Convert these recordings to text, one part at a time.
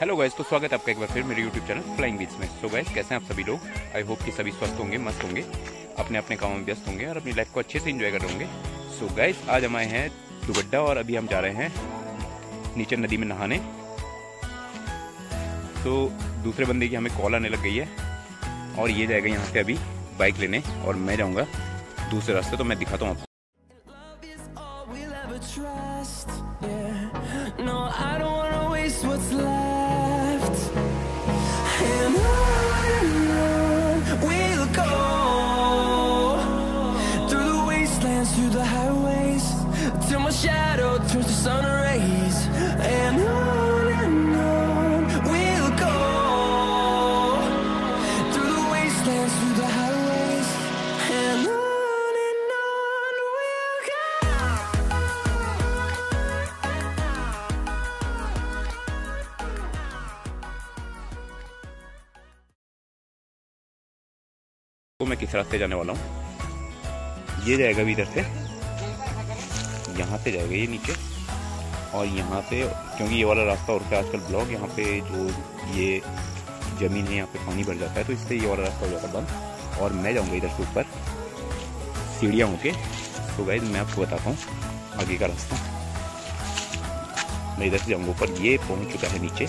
Hello guys तो स्वागत है आपका एक बार फिर मेरे यूट्यूब चैनल फ्लाइंग बीच में। सो गाइस कैसे हैं आप सभी लोग? आई होप कि सभी स्वस्थ होंगे, मस्त होंगे अपने अपने कामों में व्यस्त होंगे और अपनी लाइफ को अच्छे से एंजॉय कर होंगे। सो गाइस आज हम आए हैं दुगड्डा और अभी हम जा रहे हैं नीचे नदी में नहाने। तो दूसरे बंदे की हमें कॉल आने लग गई है और ये जाएगा यहाँ से अभी बाइक लेने और मैं जाऊँगा दूसरे रास्ते तो मैं दिखाता हूँ आपको। तो मैं किस रास्ते जाने वाला हूँ? ये जाएगा भी इधर से। यहाँ से जाएगा ये नीचे। और यहाँ पे, क्योंकि ये वाला रास्ता और क्या आजकल ब्लॉक यहाँ पे जो ये ज़मीन है, यहाँ पे पानी भर जाता है तो इससे ये वाला रास्ता हो जाता है बंद। और मैं जाऊँगा इधर से ऊपर। सीढ़ियाँ होके तो गाइज़ मैं आपको बताता हूँ आगे का रास्ता। मैं इधर से जाऊँगा ऊपर। ये पहुँच चुका है नीचे।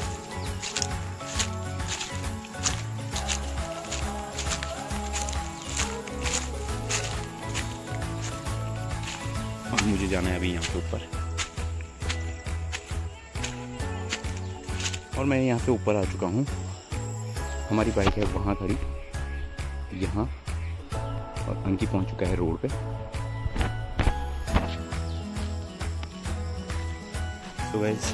और मुझे जाना है अभी यहाँ पे ऊपर। और मैं यहाँ पे ऊपर आ चुका हूँ। हमारी बाइक है वहाँ खड़ी। यहाँ। और अंकी पहुँच चुका है रोड पे। तो वैस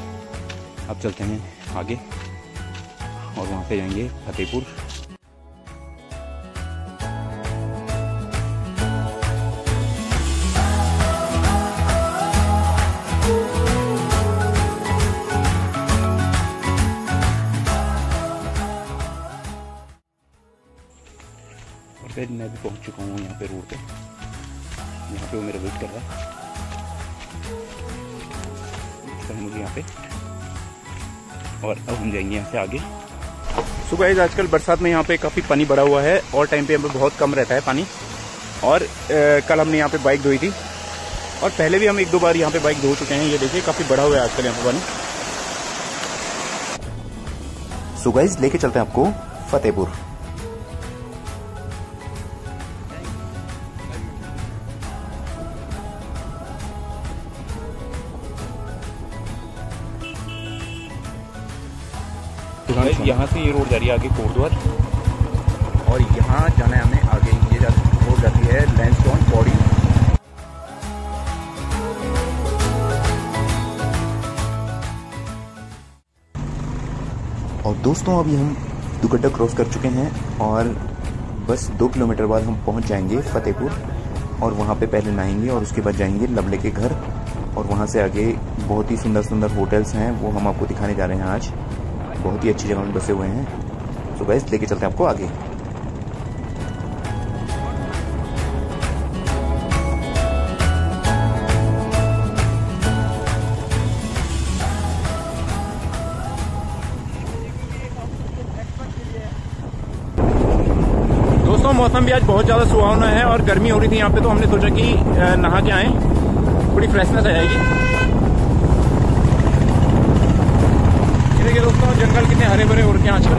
अब चलते हैं आगे। और वहाँ पे जाएँगे फतेहपुर। फिर मैं भी पहुँच चुका हूँ यहाँ पे रोड पे। यहाँ पे वो मेरा वेट कर रहा है। मुझे यहाँ पे। और अब हम जाएँगे यहाँ से आगे। सुबह गाइस आजकल बरसात में यहाँ पे काफ़ी पानी भरा हुआ है और टाइम पे यहाँ पे बहुत कम रहता है पानी। और अ, कल हमने यहाँ पे बाइक धोई थी। और पहले भी हम एक दो बार यहाँ पे बाइक धो चुके हैं। ये देखिए काफ़ी बड़ा हुआ है आजकल यहाँ पे पानी। सो गाइस लेके चलते हैं आपको फतेहपुर। यहाँ से ये रोड जा रही है आगे कोटद्वार। और यहाँ जाना है हमें आगे ये रोड जाती है लैंडस्टोन पौड़ी और दोस्तों, अभी हम दुगड्डा क्रॉस कर चुके हैं और बस दो किलोमीटर बाद हम पहुँच जाएँगे फतेहपुर और वहाँ पे पहले नहाएँगे और उसके बाद जाएँगे लबले के घर और वहाँ से आगे बहुत ही सुंदर सुंदर होटल्स हैं, वो हम आपको दिखाने जा रहे हैं आज। बहुत ही अच्छी जगह में बसे हुए हैं। तो गैस लेके चलते हैं आपको आगे। दोस्तों, मौसम भी आज बहुत ज़्यादा सुहावना है और गर्मी हो रही थी यहाँ पे तो हमने सोचा कि नहा के आए। थोड़ी फ्रेशनेस आ जाएगी ये देखिए दोस्तों, जंगल कितने हरे भरे रखे हैं आजकल।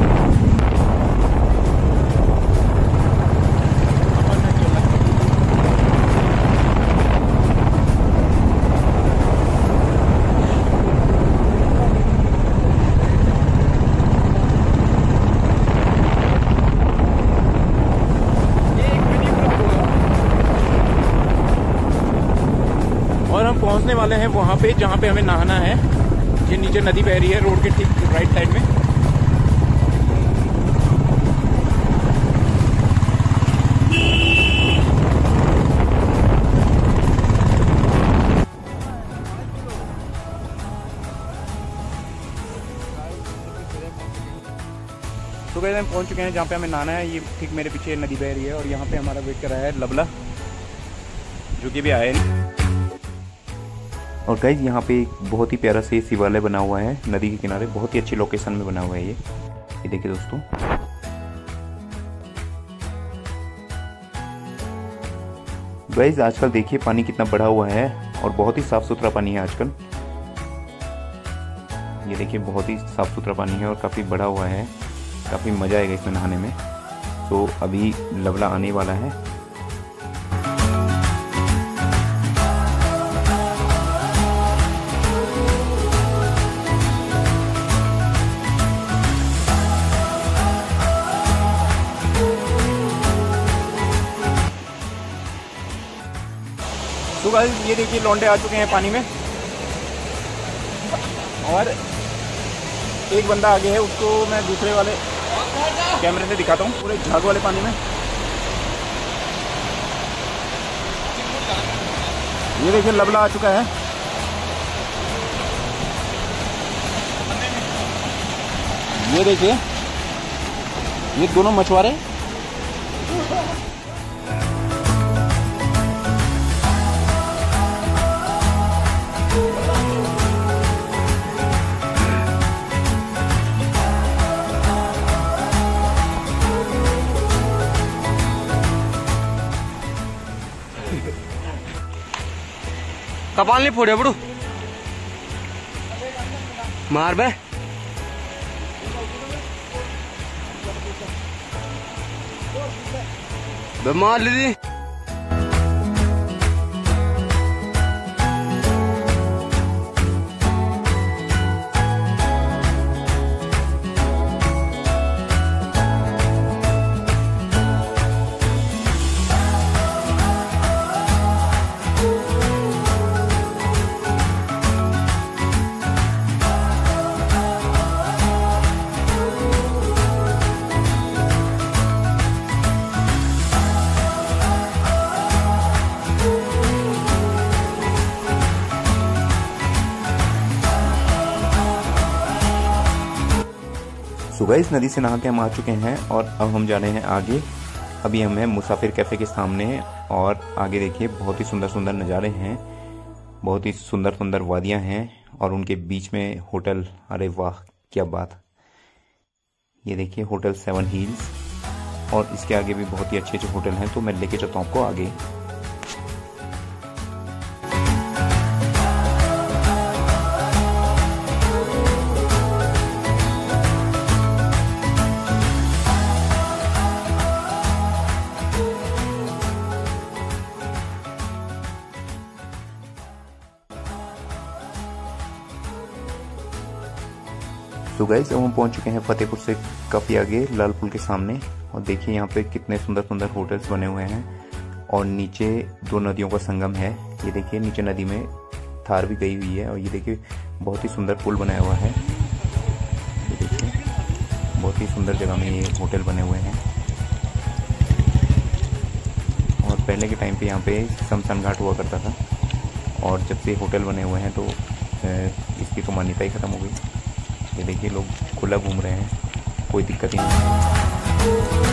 और हम पहुँचने वाले हैं वहाँ पे, जहाँ पे हमें नहाना है। ये नीचे नदी बह रही है, रोड के ठीक राइट साइड में। तो गए हम पहुँच चुके हैं जहाँ पे हमें नाना है। ये ठीक मेरे पीछे नदी बह रही है और यहाँ पे हमारा वेट कर रहा है लबला जो कि भी आया नहीं। और गाइज़ यहाँ पे एक बहुत ही प्यारा से शिवालय बना हुआ है, नदी के किनारे। बहुत ही अच्छी लोकेशन में बना हुआ है ये। ये देखिए दोस्तों। गाइज़ आजकल देखिए पानी कितना बढ़ा हुआ है और बहुत ही साफ़ सुथरा पानी है आजकल। ये देखिए, बहुत ही साफ़ सुथरा पानी है और काफ़ी बढ़ा हुआ है। काफ़ी मज़ा आएगा इसमें नहाने में। तो अभी लवला आने वाला है। गाइस ये देखिए, लौंडे आ चुके हैं पानी में। और एक बंदा आगे है, उसको मैं दूसरे वाले कैमरे से दिखाता हूँ, पूरे झाग वाले पानी में। ये देखिए, लबला आ चुका है। ये देखिए, ये दोनों मछुआरे। कपाल नहीं फोड़े बड़ू। मार सुबह इस नदी से नहा के हम आ चुके हैं और अब हम जा रहे हैं आगे। अभी हम हैं मुसाफिर कैफ़े के सामने और आगे देखिए, बहुत ही सुंदर सुंदर नज़ारे हैं, बहुत ही सुंदर सुंदर वादियाँ हैं और उनके बीच में होटल। अरे वाह, क्या बात। ये देखिए, होटल सेवन हील्स और इसके आगे भी बहुत ही अच्छे अच्छे होटल हैं तो मैं लेके चलता हूँ आपको आगे। गैस अब हम पहुँच चुके हैं फतेहपुर से काफ़ी आगे लाल पुल के सामने और देखिए यहाँ पे कितने सुंदर सुंदर होटल्स बने हुए हैं। और नीचे दो नदियों का संगम है। ये देखिए, नीचे नदी में थार भी गई हुई है। और ये देखिए, बहुत ही सुंदर पुल बनाया हुआ है। ये देखिए, बहुत ही सुंदर जगह में ये होटल बने हुए हैं। और पहले के टाइम पे यहाँ पे शमशान घाट हुआ करता था। और जब से होटल बने हुए हैं तो इसकी तो मान्यता ही ख़त्म हो गई। ये देखिए लोग खुला घूम रहे हैं कोई दिक्कत ही नहीं।